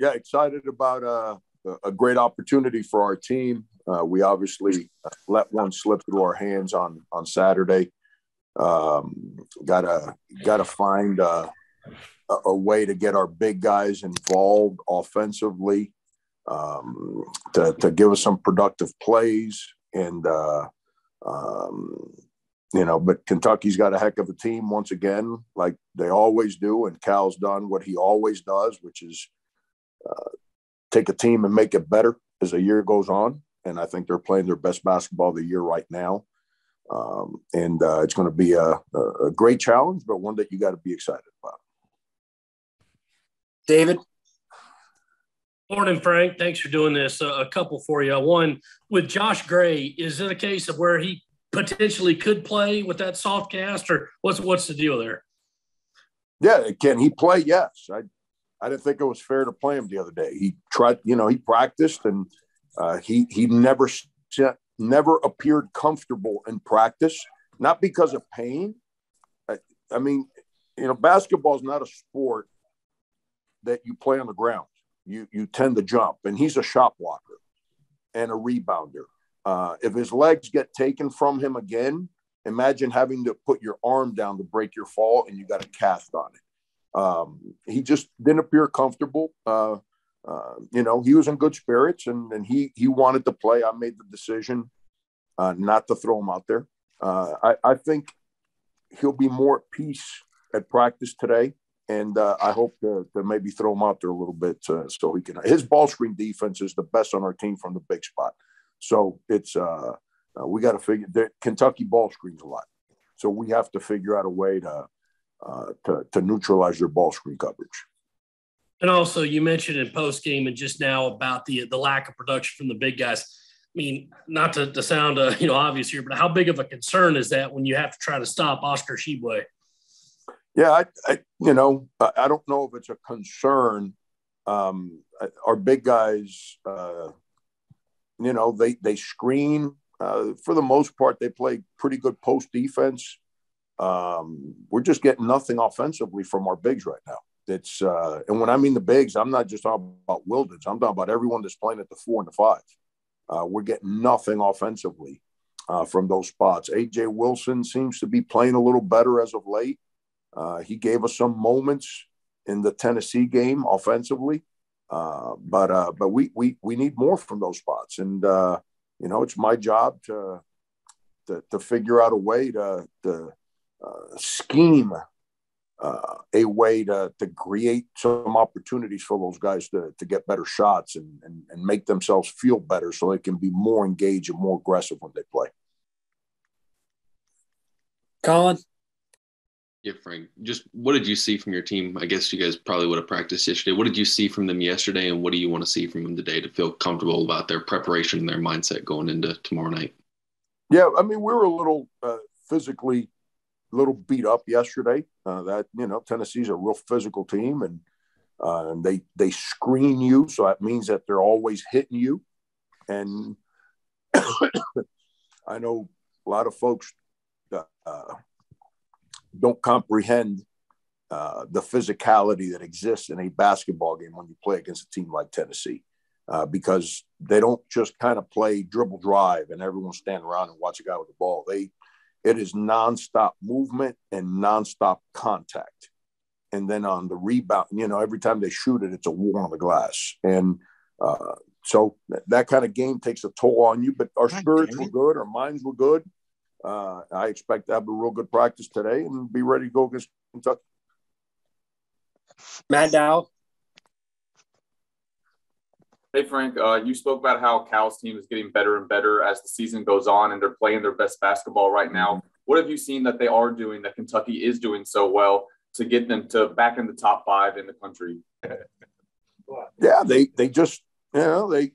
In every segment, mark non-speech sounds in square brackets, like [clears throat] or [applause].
yeah, excited about uh, a great opportunity for our team. Uh, we obviously let one slip through our hands on on Saturday. Um, gotta gotta find uh, a, a, way to get our big guys involved offensively um, to, to give us some productive plays and uh, um, you know but kentucky's got a heck of a team once again like they always do and cal's done what he always does which is uh, take a team and make it better as the year goes on. And I think they're playing their best basketball of the year right now. Um, and uh, it's going to be a, a great challenge, but one that you got to be excited about. David. Morning, Frank. Thanks for doing this. Uh, a couple for you. One with Josh Gray. Is it a case of where he potentially could play with that soft cast, or what's what's the deal there? Yeah, can he play? Yes, I I didn't think it was fair to play him the other day. He tried, you know, he practiced and uh, he he never never appeared comfortable in practice, not because of pain. I, I mean, you know, basketball is not a sport that you play on the ground. You you tend to jump, and he's a shot blocker and a rebounder. Uh, if his legs get taken from him again, imagine having to put your arm down to break your fall, and you got a cast on it. Um, he just didn't appear comfortable. Uh, uh, you know, he was in good spirits and, and he he wanted to play. I made the decision uh, not to throw him out there. Uh, I, I think he'll be more at peace at practice today, and uh, I hope to, to, maybe throw him out there a little bit uh, so he can. His ball screen defense is the best on our team from the big spot, so it's we got to figure that Kentucky ball screens a lot, so we have to figure out a way to uh, to, to neutralize your ball screen coverage. And also, you mentioned in post game and just now about the the lack of production from the big guys. I mean, not to, to sound uh, you know obvious here, but how big of a concern is that when you have to try to stop Oscar Tshiebwe? Yeah, I, I, you know I don't know if it's a concern. Um, our big guys, uh, you know, they they screen uh, for the most part. They play pretty good post defense. Um, we're just getting nothing offensively from our bigs right now. It's uh, and when I mean the bigs, I'm not just talking about Wildens. I'm talking about everyone that's playing at the four and the five. Uh, we're getting nothing offensively uh, from those spots. AJ Wilson seems to be playing a little better as of late. Uh, he gave us some moments in the Tennessee game offensively, uh, but uh, but we we we need more from those spots. And you know, it's my job to to, to figure out a way to to scheme uh, a way to, to create some opportunities for those guys to, to get better shots and, and, and make themselves feel better so they can be more engaged and more aggressive when they play. Colin? Yeah, Frank. Just what did you see from your team? I guess you guys probably would have practiced yesterday. What did you see from them yesterday, and what do you want to see from them today to feel comfortable about their preparation and their mindset going into tomorrow night? Yeah, I mean, we were a little uh, physically little beat up yesterday. Uh, that you know, Tennessee's a real physical team, and uh, and they they screen you, so that means that they're always hitting you. And [coughs] I know a lot of folks uh, don't comprehend uh, the physicality that exists in a basketball game when you play against a team like Tennessee. Uh, because they don't just kind of play dribble drive and everyone stand around and watch a guy with the ball. They it is nonstop movement and nonstop contact. And then on the rebound, you know, every time they shoot it, it's a war on the glass. And uh, so that kind of game takes a toll on you. But our spirits were good, our minds were good. Uh, I expect to have a real good practice today and be ready to go against Kentucky. Matt Dow. Hey, Frank, uh, you spoke about how Cal's team is getting better and better as the season goes on and they're playing their best basketball right now. Mm-hmm. What have you seen that they are doing that Kentucky is doing so well to get them to back in the top five in the country? [laughs] Yeah, they, they just, you know, they,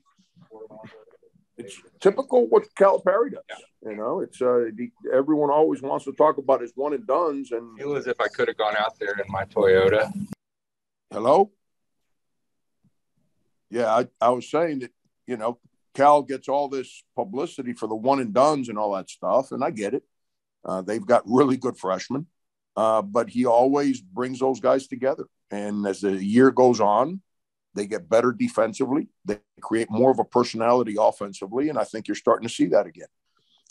it's typical what Cal Calipari does. You know, it's uh, the, everyone always wants to talk about his one and duns, and feel as if I could have gone out there in my Toyota. Hello yeah, I, I was saying that, you know, Cal gets all this publicity for the one and duns and all that stuff, and I get it. Uh, they've got really good freshmen, uh, but he always brings those guys together. And as the year goes on, They get better defensively. They create more of a personality offensively, and I think you're starting to see that again.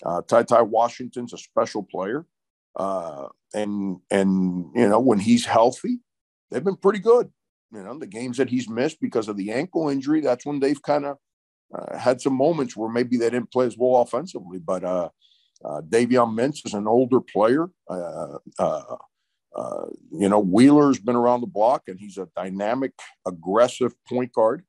Uh, TyTy Washington's a special player, uh, and and you know when he's healthy, they've been pretty good. You know the games that he's missed because of the ankle injury, that's when they've kind of uh, had some moments where maybe they didn't play as well offensively. But uh, uh, Davion Mintz is an older player. Uh, uh, uh, you know, Wheeler's been around the block and he's a dynamic, aggressive point guard.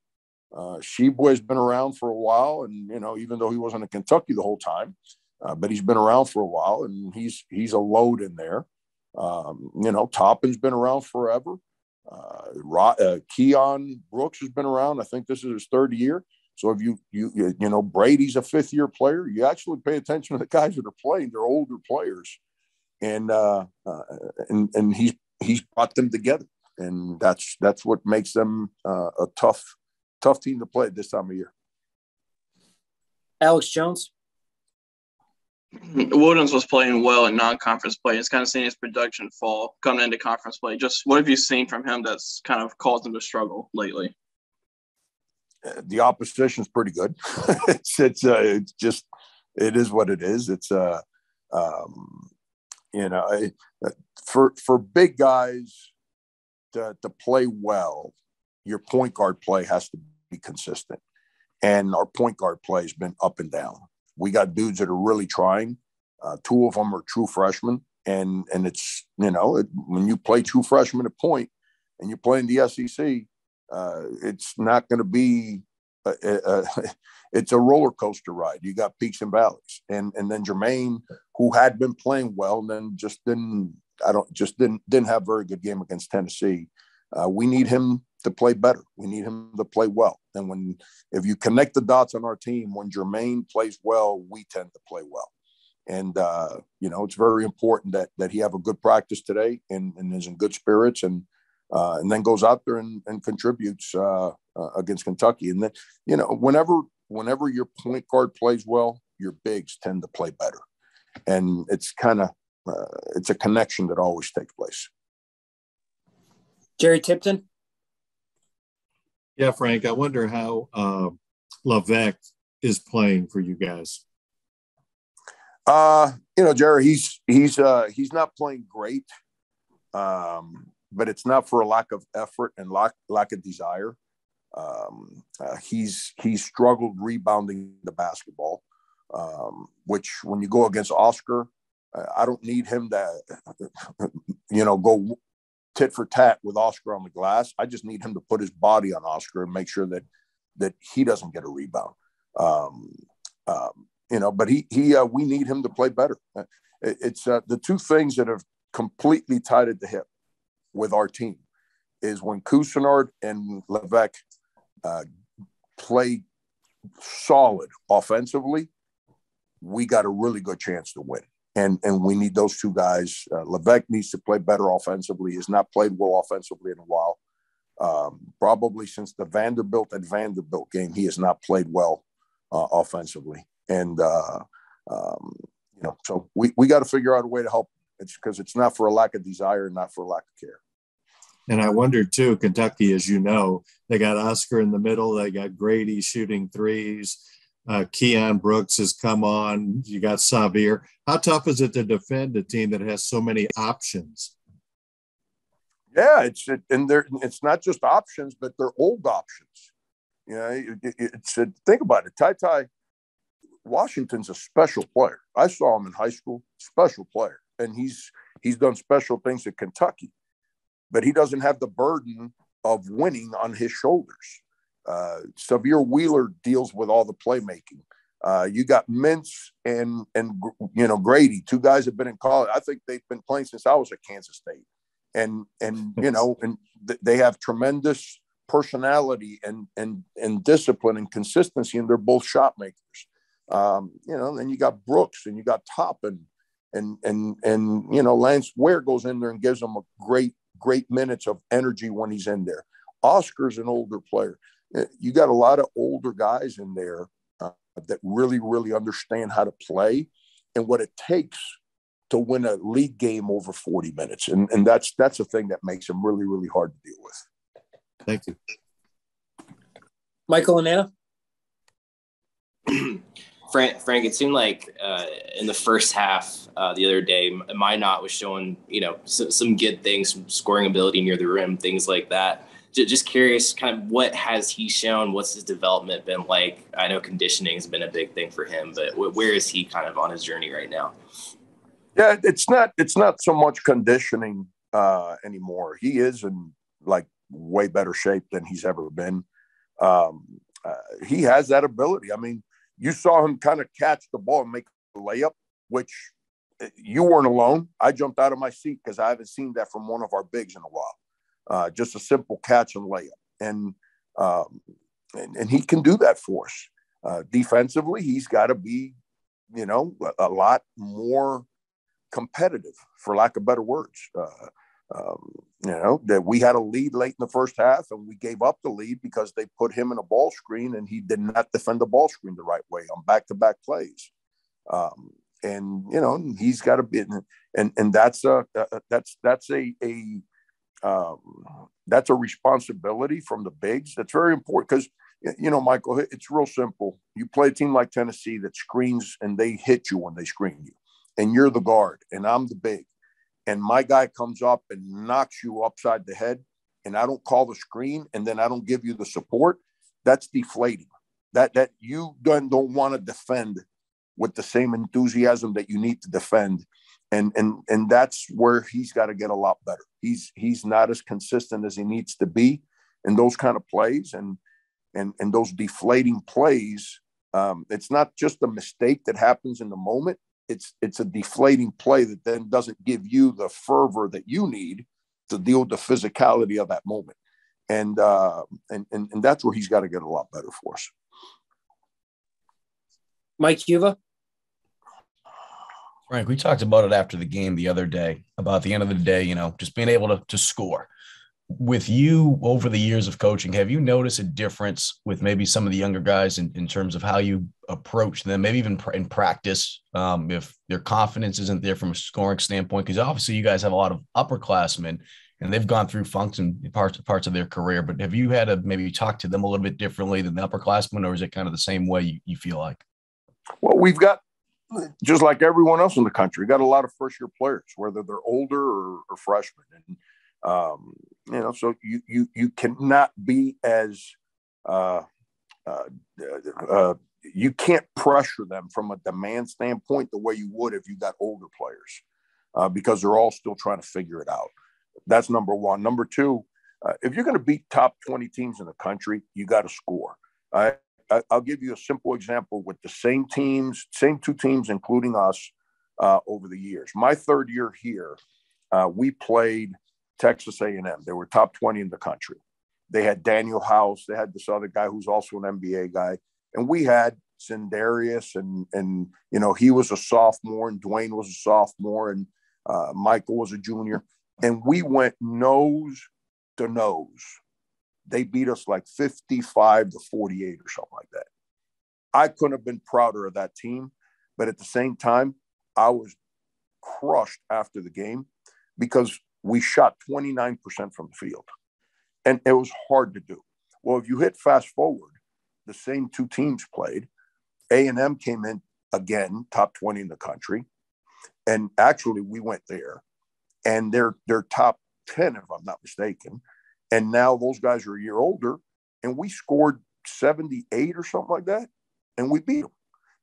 Uh, Tshiebwe's been around for a while, and you know, even though he wasn't in Kentucky the whole time, uh, but he's been around for a while, and he's he's a load in there. Um, you know, Toppin's been around forever. Uh, uh, Keion Brooks has been around. I think this is his third year. So if you you you know Grady's a fifth year player, you actually pay attention to the [laughs] guys that are playing. They're older players, and uh, uh, and and he's he's brought them together, and that's that's what makes them uh, a tough tough team to play at this time of year. Alex Jones. Williams was playing well in non-conference play. It's kind of seen his production fall coming into conference play. Just what have you seen from him that's kind of caused him to struggle lately? Uh, the opposition is pretty good. [laughs] it's it's uh, it's just it is what it is. It's uh um, you know uh, for for big guys to to play well, your point guard play has to be consistent. And our point guard play has been up and down. We got dudes that are really trying. Uh, two of them are true freshmen, and and it's you know it, when you play true freshmen at point and you're playing the SEC, uh, it's not going to be. A, a, a, [laughs] it's a roller coaster ride. You got peaks and valleys, and and then Jermaine, who had been playing well, and then just didn't. I don't just didn't didn't have very good game against Tennessee. Uh, we need him to play better. We need him to play well. And when if you connect the dots on our team, when Jermaine plays well, we tend to play well. And uh, you know, it's very important that that he have a good practice today and, and is in good spirits and uh, and then goes out there and, and contributes uh, uh against Kentucky. And then you know, whenever whenever your point guard plays well, your bigs tend to play better. And it's kind of uh, it's a connection that always takes place. Jerry Tipton. Yeah, Frank, I wonder how uh, Leveque is playing for you guys. Uh, you know, Jerry, he's he's uh, he's not playing great, um, but it's not for a lack of effort and lack lack of desire. Um, uh, he's he's struggled rebounding the basketball, um, which when you go against Oscar, uh, I don't need him to, you know, go tit for tat with Oscar on the glass. I just need him to put his body on Oscar and make sure that that he doesn't get a rebound. Um, um, you know, but he he uh, we need him to play better. Uh, it, it's uh, the two things that have completely tied at the hip with our team is when Couisnard and Leveque uh, play solid offensively, we got a really good chance to win and and we need those two guys. Uh, Leveque needs to play better offensively. He's not played well offensively in a while. Um, probably since the Vanderbilt and Vanderbilt game, he has not played well uh, offensively. And uh, um, you know, so we we got to figure out a way to help. It's because it's not for a lack of desire, not for a lack of care. And I wonder too, Kentucky, as you know, they got Oscar in the middle. They got Grady shooting threes. Uh, Keion Brooks has come on. You got Sahvir. How tough is it to defend a team that has so many options? Yeah, it's it, and they're it's not just options, but they're old options. You know, it, it, it's think about it. TyTy Washington's a special player. I saw him in high school, special player, and he's he's done special things at Kentucky, but he doesn't have the burden of winning on his shoulders. Uh, Sahvir Wheeler deals with all the playmaking. Uh, you got Mintz and and you know Grady, two guys have been in college. I think they've been playing since I was at Kansas State, and and [laughs] you know, and th- they have tremendous personality and and and discipline and consistency, and they're both shot makers. Um, you know, then you got Brooks and you got Toppin, and and and you know Lance Ware goes in there and gives them a great great minutes of energy when he's in there. Oscar's an older player. Uh, you got a lot of older guys in there uh, that really, really understand how to play and what it takes to win a league game over 40 minutes. And, and that's that's a thing that makes them really, really hard to deal with. Thank you. Michael and Anna. [clears throat] Frank, Frank, it seemed like uh, in the first half uh, the other day, Minot was showing, you know, some, some good things, some scoring ability near the rim, things like that. Just curious, kind of what has he shown? What's his development been like? I know conditioning has been a big thing for him, but where is he kind of on his journey right now? Yeah, it's not it's not so much conditioning uh, anymore. He is in like way better shape than he's ever been. Um, uh, he has that ability. I mean, you saw him kind of catch the ball and make a layup, which eh, you weren't alone. I jumped out of my seat because I haven't seen that from one of our bigs in a while. Uh, just a simple catch and layup, and um, and, and, he can do that for us. Uh, defensively, he's got to be, you know, a, a, lot more competitive, for lack of better words. Uh, um, you know that we had a lead late in the first half and we gave up the lead because they put him in a ball screen and he did not defend the ball screen the right way on back-to-back plays um, and you know he's got to be and and that's a that's that's a a um, that's a responsibility from the bigs that's very important because you know michael it's real simple you play a team like tennessee that screens and they hit you when they screen you and you're the guard and i'm the big and my guy comes up and knocks you upside the head and I don't call the screen and then I don't give you the support, that's deflating. That that you don't, don't want to defend with the same enthusiasm that you need to defend. And and and that's where he's got to get a lot better. He's he's not as consistent as he needs to be in those kind of plays and and and those deflating plays. Um, it's not just a mistake that happens in the moment it's it's a deflating play that then doesn't give you the fervor that you need to deal with the physicality of that moment. And uh, and, and and that's where he's got to get a lot better for us. Mike Cuva. Frank, we talked about it after the game the other day about the end of the day, you know, just being able to, to score with you over the years of coaching, have you noticed a difference with maybe some of the younger guys in, in terms of how you approach them, maybe even in practice, um, if their confidence isn't there from a scoring standpoint? Because obviously you guys have a lot of upperclassmen and they've gone through function parts parts of their career. But have you had to maybe talk to them a little bit differently than the upperclassmen, or is it kind of the same way you, you feel like? Well, we've got just like everyone else in the country, got a lot of first year players, whether they're older or, or freshmen. And um, you know, so you you you cannot be as uh, uh, uh, you can't pressure them from a demand standpoint the way you would if you got older players, uh, because they're all still trying to figure it out. That's number one. Number two, uh, if you're going to beat top 20 teams in the country, you got to score. I, I, will give you a simple example with the same teams, same two teams, including us, uh, over the years. My third year here, uh, we played Texas A&M. They were top 20 in the country. They had Danuel House. They had this other guy who's also an NBA guy. And we had Sindarius and, and, you know, he was a sophomore and Duane was a sophomore and uh, Michael was a junior. And we went nose to nose. They beat us like 55 to 48 or something like that. I couldn't have been prouder of that team. But at the same time, I was crushed after the game because we shot 29% from the field. And it was hard to do. Well, if you hit fast forward, the same two teams played. A&M came in again, top 20 in the country. And actually we went there and they're they're top 10 if I'm not mistaken. And now those guys are a year older and we scored 78 or something like that and we beat them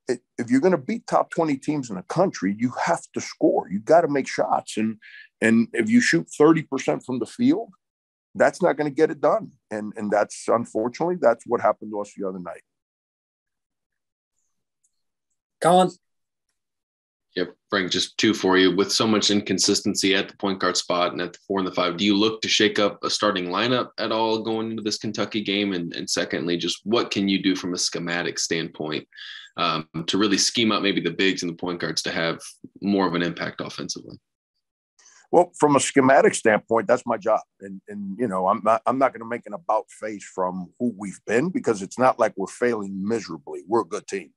if you're going to beat top 20 teams in the country, you have to score. You got to make shots. And and if you shoot 30% from the field, that's not going to get it done. And and that's unfortunately that's what happened to us the other night. Colin. Yep, Frank, just two for you. With so much inconsistency at the point guard spot and at the four and the five, do you look to shake up a starting lineup at all going into this Kentucky game? And, and secondly, just what can you do from a schematic standpoint um, to really scheme up maybe the bigs and the point guards to have more of an impact offensively? Well, from a schematic standpoint, that's my job, and and you know I'm not I'm not going to make an about face from who we've been because it's not like we're failing miserably. We're a good team.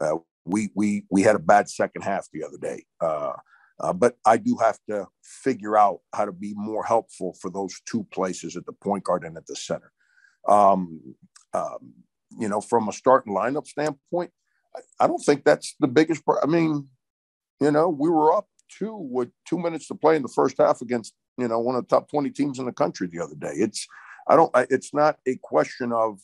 Uh, we we we had a bad second half the other day, uh, uh, but I do have to figure out how to be more helpful for those two places at the point guard and at the center. Um, um, you know, from a starting lineup standpoint, I, I don't think that's the biggest. Pro- I mean, you know, we were up two with two minutes to play in the first half against you know one of the top 20 teams in the country the other day it's i don't it's not a question of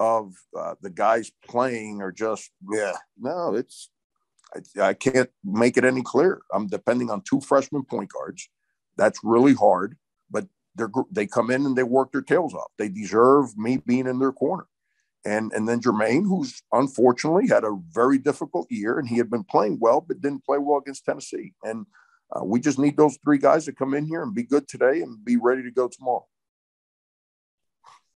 of uh, the guys playing are just yeah. no it's I, I can't make it any clearer. I'm depending on two freshman point guards. That's really hard but they're they come in and they work their tails off. They deserve me being in their corner. And and then Jermaine, who's unfortunately had a very difficult year, and he had been playing well, but didn't play well against Tennessee. And uh, we just need those three guys to come in here and be good today and be ready to go tomorrow.